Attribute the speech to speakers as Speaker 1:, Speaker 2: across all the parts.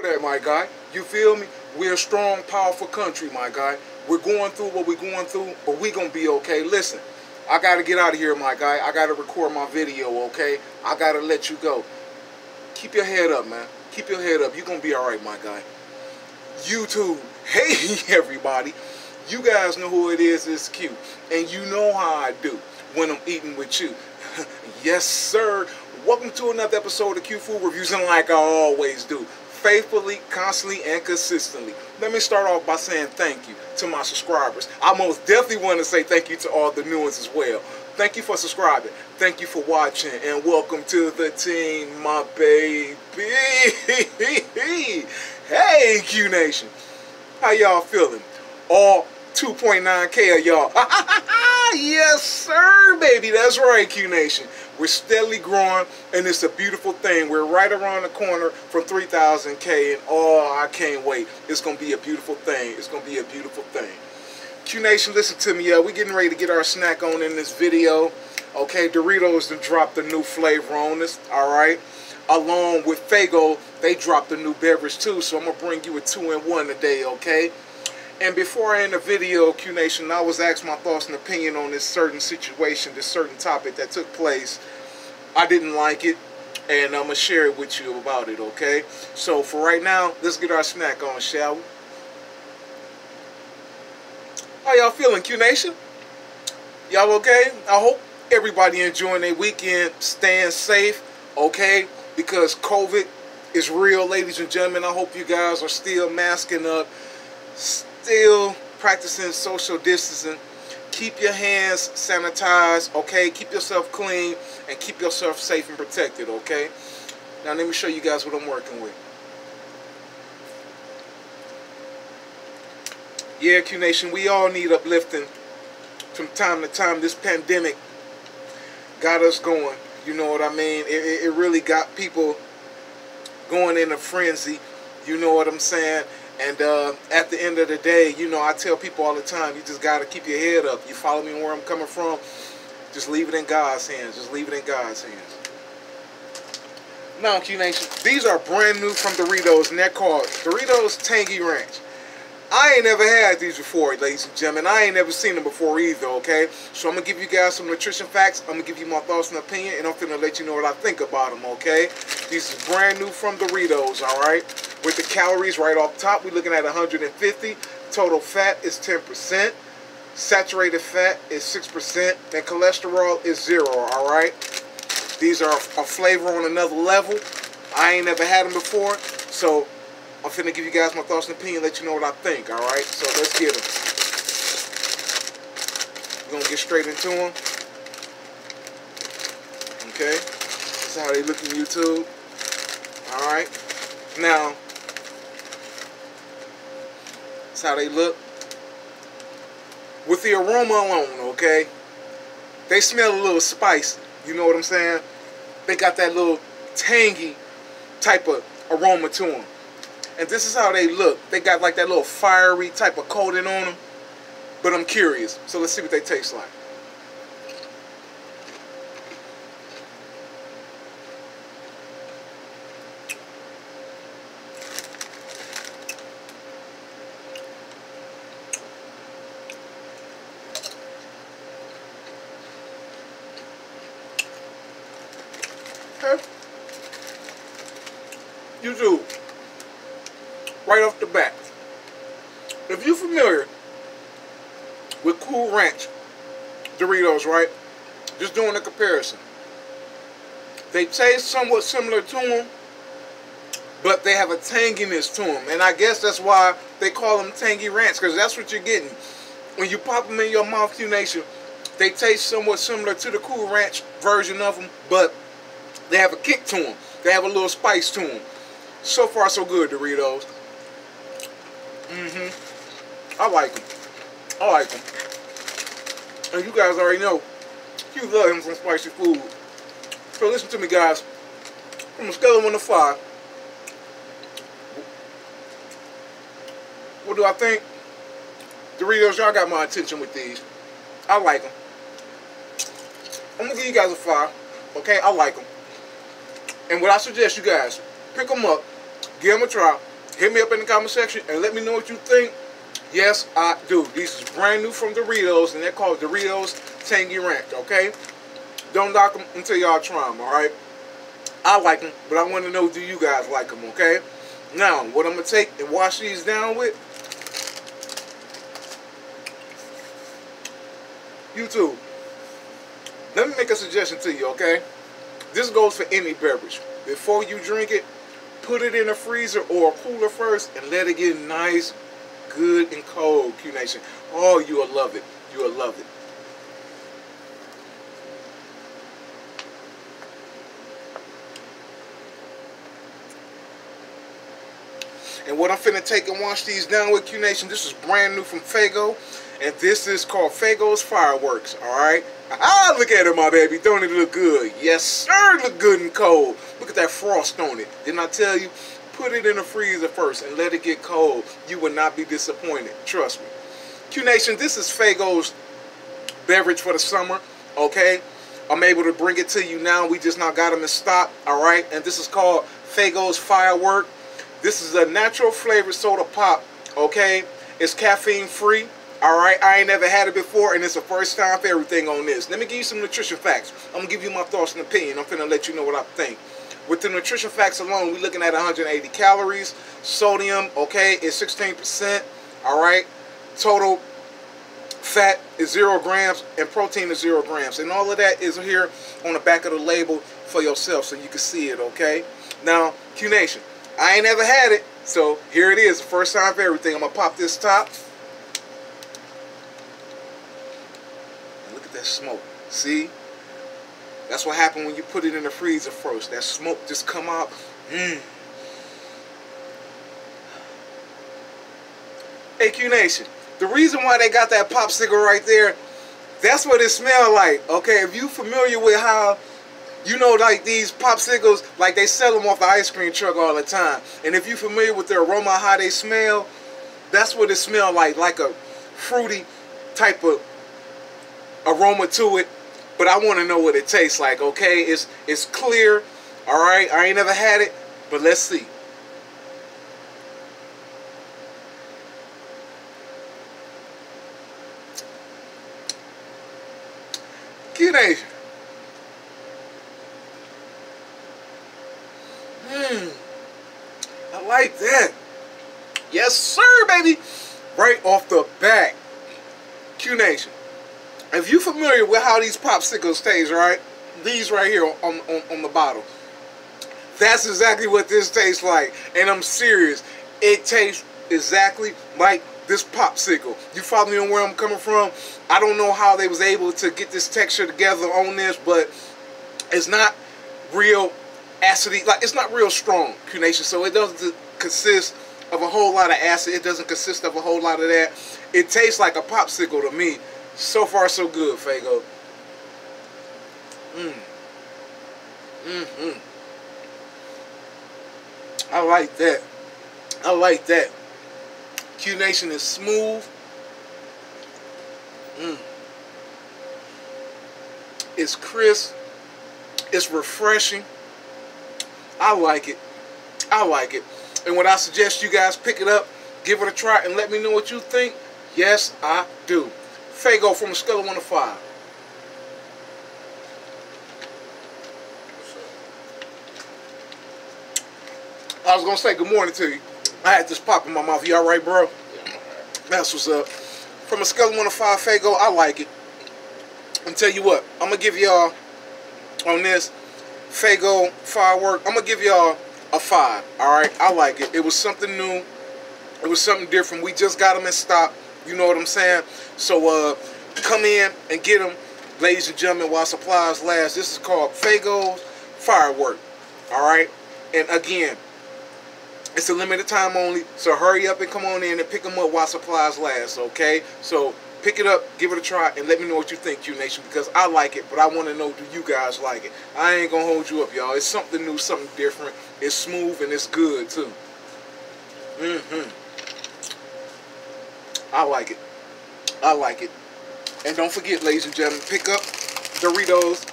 Speaker 1: there, my guy. You feel me? We're a strong, powerful country, my guy. We're going through what we're going through, but we gonna be okay. Listen, I gotta get out of here, my guy. I gotta record my video, okay? I gotta let you go. Keep your head up, man. Keep your head up. You're gonna be alright, my guy. YouTube. Hey, everybody. You guys know who it is. It's Q. And you know how I do when I'm eating with you. yes, sir. Welcome to another episode of Q Food Reviews, and like I always do, faithfully, constantly, and consistently. Let me start off by saying thank you to my subscribers. I most definitely want to say thank you to all the new ones as well. Thank you for subscribing. Thank you for watching, and welcome to the team, my baby. hey, Q Nation. How y'all feeling? All 2.9K of y'all. yes, sir, baby. That's right, Q Nation. We're steadily growing, and it's a beautiful thing. We're right around the corner from 3,000K, and oh, I can't wait. It's going to be a beautiful thing. It's going to be a beautiful thing. Q Nation, listen to me. Uh, we're getting ready to get our snack on in this video. Okay, Doritos to drop the new flavor on us. All right. Along with Faygo, they dropped a new beverage too. So I'm going to bring you a two-in-one today, okay? And before I end the video, Q Nation, I was asked my thoughts and opinion on this certain situation, this certain topic that took place. I didn't like it, and I'm going to share it with you about it, okay? So for right now, let's get our snack on, shall we? How y'all feeling, Q Nation? Y'all okay? I hope everybody enjoying their weekend, staying safe, okay? Because COVID is real, ladies and gentlemen. I hope you guys are still masking up, still practicing social distancing. Keep your hands sanitized, okay? Keep yourself clean and keep yourself safe and protected, okay? Now let me show you guys what I'm working with. Yeah, Q Nation, we all need uplifting from time to time. This pandemic got us going. You know what I mean? It, it really got people going in a frenzy. You know what I'm saying? And uh, at the end of the day, you know, I tell people all the time, you just got to keep your head up. You follow me where I'm coming from? Just leave it in God's hands. Just leave it in God's hands. Now, Q Nation, these are brand new from Doritos, and they're called Doritos Tangy Ranch. I ain't never had these before, ladies and gentlemen. I ain't never seen them before either, okay? So I'm going to give you guys some nutrition facts. I'm going to give you my thoughts and opinion, and I'm going to let you know what I think about them, okay? These is brand new from Doritos, all right? With the calories right off top, we're looking at 150. Total fat is 10%. Saturated fat is 6%. And cholesterol is zero, all right? These are a flavor on another level. I ain't never had them before, so I'm finna give you guys my thoughts and opinion, let you know what I think, alright? So let's get them. We're gonna get straight into them. Okay? This is how they look on YouTube. Alright? Now, that's how they look. With the aroma alone, okay? They smell a little spicy. You know what I'm saying? They got that little tangy type of aroma to them. And this is how they look. They got like that little fiery type of coating on them. But I'm curious. So let's see what they taste like. YouTube right off the bat. If you're familiar with Cool Ranch Doritos, right? Just doing a comparison. They taste somewhat similar to them, but they have a tanginess to them. And I guess that's why they call them Tangy Ranch, because that's what you're getting. When you pop them in your mouth, Q Nation, they taste somewhat similar to the Cool Ranch version of them, but they have a kick to them. They have a little spice to them. So far, so good, Doritos. Mm-hmm. I like them. I like them. And you guys already know, you love him some spicy food. So listen to me, guys. From a scale of 1 to 5, what do I think? Doritos, y'all got my attention with these. I like them. I'm going to give you guys a 5. Okay? I like them. And what I suggest you guys, pick them up, give them a try. Hit me up in the comment section and let me know what you think. Yes, I do. These is brand new from Doritos, and they're called Doritos Tangy Ranch, okay? Don't knock them until y'all try them, all right? I like them, but I want to know, do you guys like them, okay? Now, what I'm going to take and wash these down with, YouTube, let me make a suggestion to you, okay? This goes for any beverage. Before you drink it, put it in a freezer or a cooler first and let it get nice, good, and cold, Q Nation. Oh, you will love it. You will love it. And what I'm finna take and wash these down with Q Nation, this is brand new from Faygo. And this is called Faygo's Fireworks, alright? Ah, look at it, my baby. Don't it look good? Yes, sir, look good and cold. At that frost on it. Didn't I tell you? Put it in the freezer first and let it get cold. You will not be disappointed. Trust me. Q Nation, this is Faygo's beverage for the summer, okay? I'm able to bring it to you now. We just now got them in stock, all right? And this is called Faygo's Firework. This is a natural flavored soda pop, okay? It's caffeine free. All right, I ain't never had it before, and it's the first time for everything on this. Let me give you some nutrition facts. I'm gonna give you my thoughts and opinion. I'm finna let you know what I think. With the nutrition facts alone, we're looking at 180 calories. Sodium, okay, is 16%. All right, total fat is zero grams, and protein is zero grams, and all of that is here on the back of the label for yourself, so you can see it. Okay. Now, Q Nation, I ain't never had it, so here it is, first time for everything. I'm gonna pop this top. And look at that smoke. See? That's what happened when you put it in the freezer first. That smoke just come out. Mmm. AQ Nation, the reason why they got that popsicle right there, that's what it smell like. Okay, if you familiar with how, you know, like these popsicles, like they sell them off the ice cream truck all the time. And if you familiar with the aroma, how they smell, that's what it smell like, like a fruity type of aroma to it, but I want to know what it tastes like, okay? It's, it's clear, all right? I ain't never had it, but let's see. Nation. Mmm. I like that. Yes, sir, baby. Right off the bat. Q Nation if you're familiar with how these popsicles taste, right? These right here on, on, on the bottle. That's exactly what this tastes like. And I'm serious. It tastes exactly like this popsicle. You follow me on where I'm coming from? I don't know how they was able to get this texture together on this, but it's not real acidy. Like, it's not real strong, Q Nation. So it doesn't consist of a whole lot of acid. It doesn't consist of a whole lot of that. It tastes like a popsicle to me. So far, so good, Faygo. Mmm. Mm-hmm. I like that. I like that. Q Nation is smooth. Mm. It's crisp. It's refreshing. I like it. I like it. And what I suggest you guys pick it up, give it a try, and let me know what you think. Yes, I do. Faygo from a scale of 1 to 5. I was going to say good morning to you. I had this pop in my mouth. You alright, bro? Yeah. That's what's up. From a scale of 1 to 5, Faygo, I like it. And tell you what, I'm going to give y'all on this Faygo firework, I'm going to give y'all a 5. Alright? I like it. It was something new. It was something different. We just got them in stock. You know what I'm saying? So uh, come in and get them, ladies and gentlemen, while supplies last. This is called Faygo's Firework. All right? And again, it's a limited time only, so hurry up and come on in and pick them up while supplies last, okay? So pick it up, give it a try, and let me know what you think, Q Nation, because I like it, but I want to know do you guys like it? I ain't going to hold you up, y'all. It's something new, something different. It's smooth, and it's good, too. Mm-hmm. I like it. I like it. And don't forget, ladies and gentlemen, pick up Doritos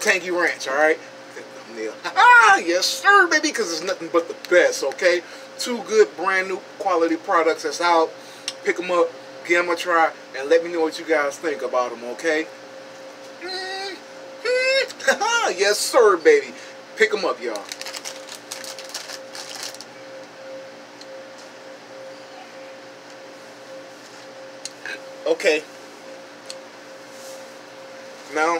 Speaker 1: Tangy Ranch, all right? Ah, yes, sir, baby, because it's nothing but the best, okay? Two good, brand new quality products that's out. Pick them up, give them a try, and let me know what you guys think about them, okay? Mm -hmm. yes, sir, baby. Pick them up, y'all. Okay. Now,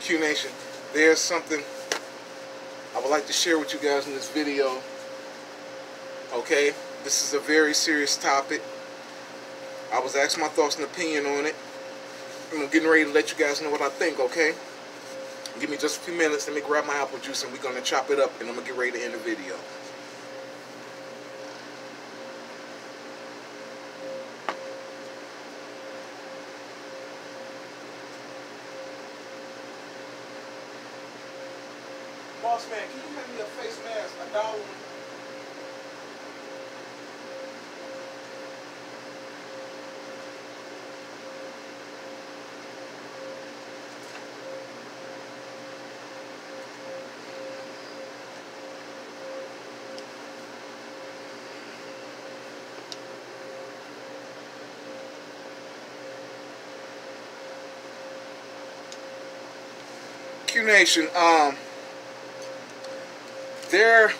Speaker 1: Q Nation, there's something I would like to share with you guys in this video. Okay, this is a very serious topic. I was asked my thoughts and opinion on it. I'm getting ready to let you guys know what I think, okay? Give me just a few minutes, let me grab my apple juice and we're to chop it up and I'm to get ready to end the video. Q Nation, um, there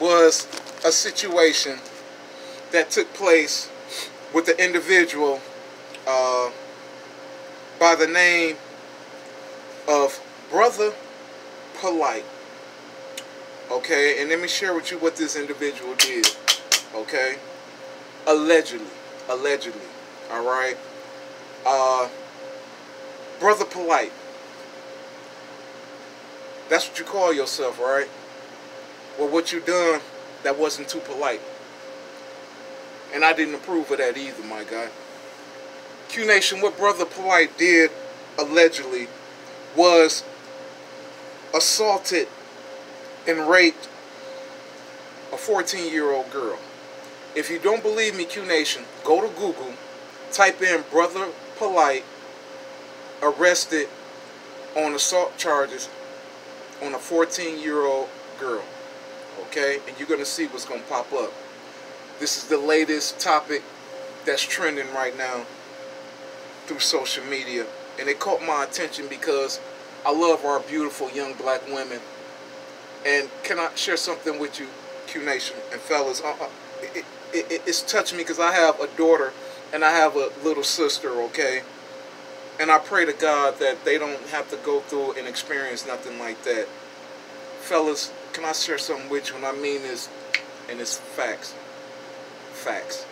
Speaker 1: was a situation that took place with the individual uh, by the name of Brother Polite. Okay, and let me share with you what this individual did. Okay, allegedly, allegedly. All right, uh, Brother Polite. That's what you call yourself, right? Well, what you done that wasn't too polite. And I didn't approve of that either, my guy. Q Nation, what Brother Polite did, allegedly, was assaulted and raped a 14-year-old girl. If you don't believe me, Q Nation, go to Google, type in Brother Polite, arrested on assault charges on a 14-year-old girl okay? And you're going to see what's going to pop up. This is the latest topic that's trending right now through social media. And it caught my attention because I love our beautiful young black women. And can I share something with you, Q Nation and fellas? Uh, uh, it, it, it, it's touching me because I have a daughter and I have a little sister, okay? And I pray to God that they don't have to go through and experience nothing like that. Fellas, can I share something with you? And I mean this, and it's facts. Facts.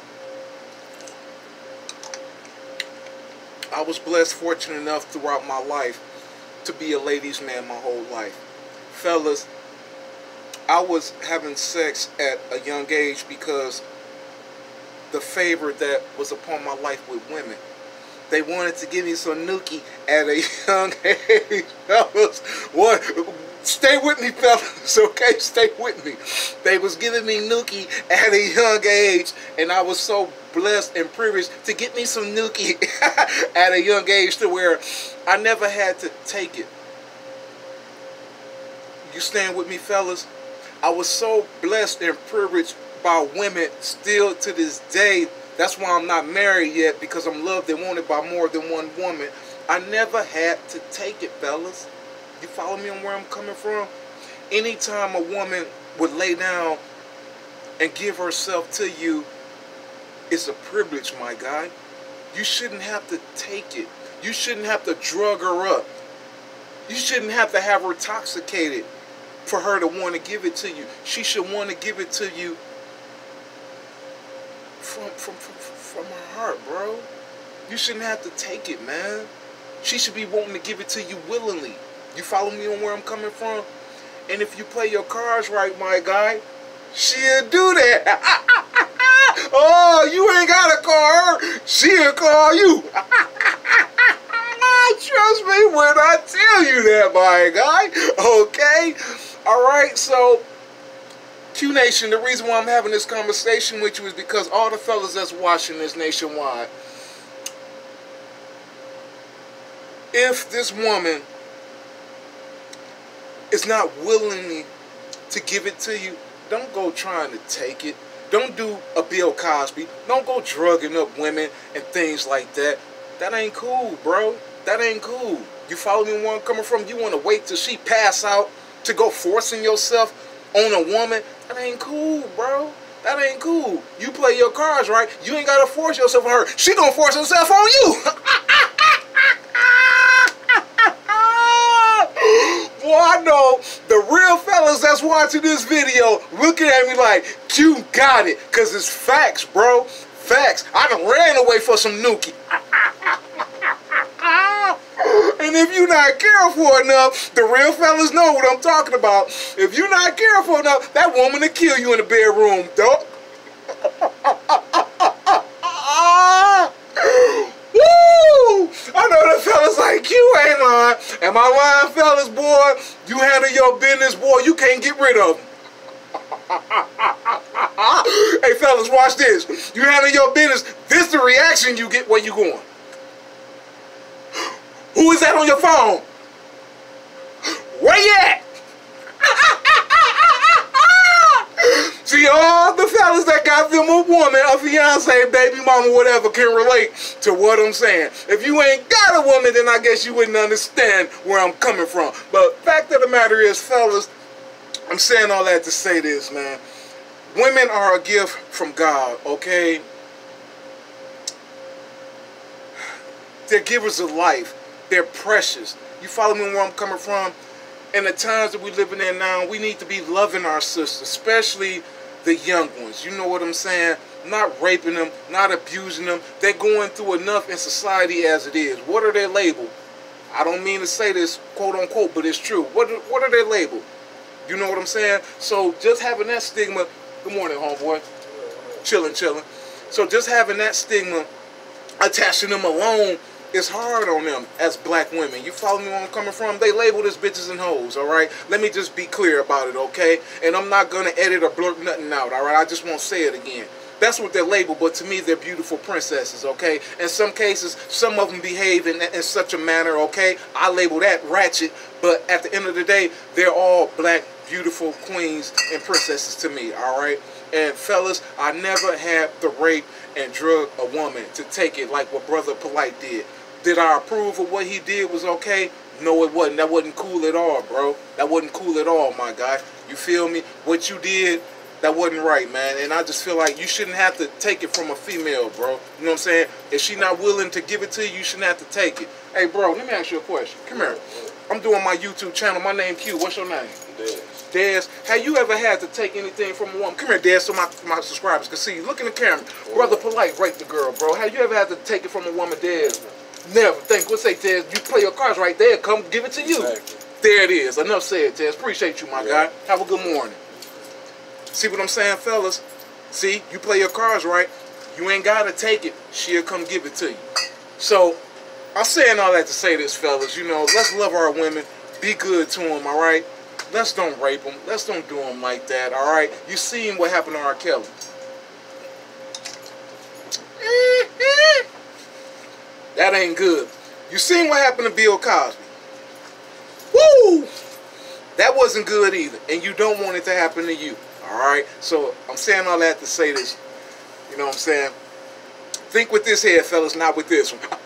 Speaker 1: I was blessed, fortunate enough throughout my life to be a ladies' man my whole life. Fellas, I was having sex at a young age because the favor that was upon my life with women. They wanted to give me some nookie at a young age. Fellas, what Stay with me, fellas, okay? Stay with me. They was giving me nookie at a young age, and I was so blessed and privileged to get me some nookie at a young age to where I never had to take it. You stand with me, fellas? I was so blessed and privileged by women still to this day. That's why I'm not married yet, because I'm loved and wanted by more than one woman. I never had to take it, fellas. You follow me on where I'm coming from? Anytime a woman would lay down and give herself to you, it's a privilege, my guy. You shouldn't have to take it. You shouldn't have to drug her up. You shouldn't have to have her intoxicated for her to want to give it to you. She should want to give it to you from, from, from, from her heart, bro. You shouldn't have to take it, man. She should be wanting to give it to you willingly. You follow me on where I'm coming from? And if you play your cards right, my guy, she'll do that. oh, you ain't got a car. She'll call you. Trust me when I tell you that, my guy. Okay? All right, so Q Nation, the reason why I'm having this conversation with you is because all the fellas that's watching this nationwide, if this woman is not willingly to give it to you, don't go trying to take it. Don't do a Bill Cosby. Don't go drugging up women and things like that. That ain't cool, bro. That ain't cool. You follow me where I'm coming from? You want to wait till she pass out to go forcing yourself on a woman? That ain't cool, bro. That ain't cool. You play your cards right. You ain't gotta force yourself on her. She gonna force herself on you. Boy, I know the real fellas that's watching this video looking at me like, you got it. Cause it's facts, bro. Facts. I done ran away for some nookie. And if you're not careful enough, the real fellas know what I'm talking about. If you're not careful enough, that woman will kill you in the bedroom, dog. Woo! I know the fellas like you ain't lying. Am I lying, fellas, boy? You handle your business, boy. You can't get rid of them. hey, fellas, watch this. You handle your business. This the reaction you get where you going. Who is that on your phone? Where you at? See, all the fellas that got them a woman, a fiance, baby mama, whatever, can relate to what I'm saying. If you ain't got a woman, then I guess you wouldn't understand where I'm coming from. But fact of the matter is, fellas, I'm saying all that to say this, man. Women are a gift from God, okay? They're givers of life. They're precious. You follow me where I'm coming from? In the times that we're living in now, we need to be loving our sisters, especially the young ones. You know what I'm saying? Not raping them, not abusing them. They're going through enough in society as it is. What are they labeled? I don't mean to say this quote unquote, but it's true. What what are they labeled? You know what I'm saying? So just having that stigma. Good morning, homeboy. Chilling, chilling. So just having that stigma attaching them alone it's hard on them as black women. You follow me where I'm coming from? They labeled as bitches and hoes, all right? Let me just be clear about it, okay? And I'm not going to edit or blurt nothing out, all right? I just won't say it again. That's what they're labeled, but to me, they're beautiful princesses, okay? In some cases, some of them behave in, in such a manner, okay? I label that ratchet, but at the end of the day, they're all black, beautiful queens and princesses to me, all right? And fellas, I never had the rape and drug a woman to take it like what Brother Polite did. Did I approve of what he did was okay? No, it wasn't. That wasn't cool at all, bro. That wasn't cool at all, my guy. You feel me? What you did, that wasn't right, man. And I just feel like you shouldn't have to take it from a female, bro. You know what I'm saying? If she not willing to give it to you, you shouldn't have to take it. Hey, bro, let me ask you a question. Come here. I'm doing my YouTube channel. My name Q. What's your name?
Speaker 2: Dez.
Speaker 1: Dez, have you ever had to take anything from a woman? Come here, Dez, so my, my subscribers can see you. Look in the camera. Brother Polite raped the girl, bro. Have you ever had to take it from a woman, Dez? Never. Think. What's say, Tez? You play your cards right there. Come give it to you.
Speaker 2: Exactly.
Speaker 1: There it is. Enough said, Tez. Appreciate you, my
Speaker 2: Yeah.
Speaker 1: guy. Have a good morning. See what I'm saying, fellas? See, you play your cards right. You ain't gotta take it. She'll come give it to you. So, I'm saying all that to say this, fellas. You know, let's love our women. Be good to them, all right? Let's don't rape them. Let's don't do them like that, all right? You seen what happened to R. Kelly. That ain't good. You seen what happened to Bill Cosby. Woo! That wasn't good either. And you don't want it to happen to you. Alright? So I'm saying all that to say this. You know what I'm saying? Think with this head, fellas, not with this one.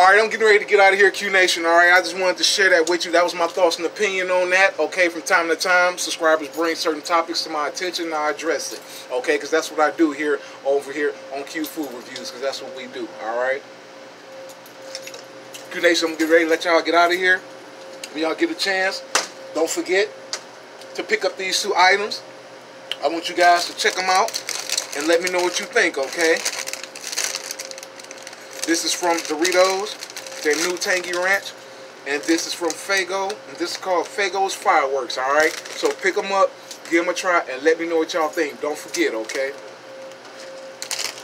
Speaker 1: Alright, I'm getting ready to get out of here, Q Nation. Alright, I just wanted to share that with you. That was my thoughts and opinion on that. Okay, from time to time, subscribers bring certain topics to my attention and I address it. Okay, because that's what I do here, over here on Q Food Reviews, because that's what we do. Alright? Q Nation, I'm getting ready to let y'all get out of here. When y'all get a chance, don't forget to pick up these two items. I want you guys to check them out and let me know what you think, okay? This is from Doritos, their new Tangy Ranch. And this is from Faygo, and this is called Faygo's Fireworks, alright? So pick them up, give them a try, and let me know what y'all think. Don't forget, okay?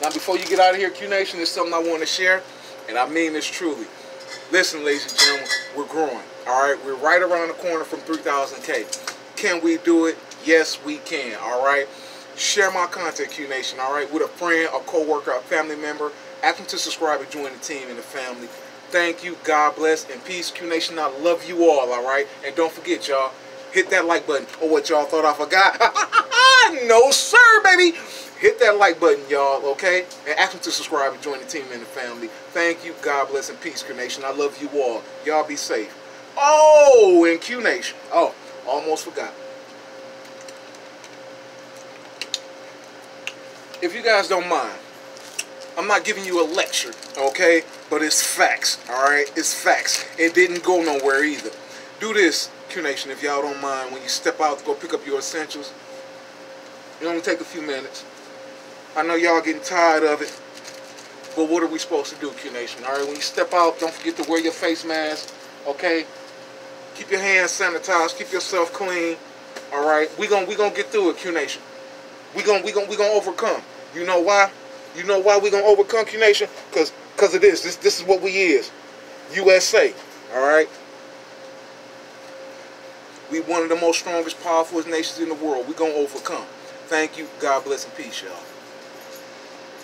Speaker 1: Now, before you get out of here, Q Nation, there's something I want to share, and I mean this truly. Listen, ladies and gentlemen, we're growing. All right, we're right around the corner from 3,000K. Can we do it? Yes, we can. All right. Share my content, Q Nation. All right, with a friend, a coworker, a family member. Ask them to subscribe and join the team and the family. Thank you. God bless and peace. Q Nation, I love you all, all right? And don't forget, y'all, hit that like button. Or what y'all thought I forgot? no, sir, baby. Hit that like button, y'all, okay? And ask them to subscribe and join the team and the family. Thank you. God bless and peace, Q Nation. I love you all. Y'all be safe. Oh, and Q Nation. Oh, almost forgot. If you guys don't mind, I'm not giving you a lecture, okay? But it's facts, all right? It's facts. It didn't go nowhere either. Do this, Q Nation, if y'all don't mind, when you step out to go pick up your essentials. It only take a few minutes. I know y'all getting tired of it, but what are we supposed to do, Q Nation? All right, when you step out, don't forget to wear your face mask, okay? Keep your hands sanitized, keep yourself clean, all right? We're gonna we gonna get through it, Q Nation. We gonna we gonna we gonna overcome. You know why? You know why we gonna overcome, Q Nation? Cause cause of this. This this is what we is. USA. All right. We one of the most strongest, powerful nations in the world. We gonna overcome. Thank you. God bless and peace, y'all.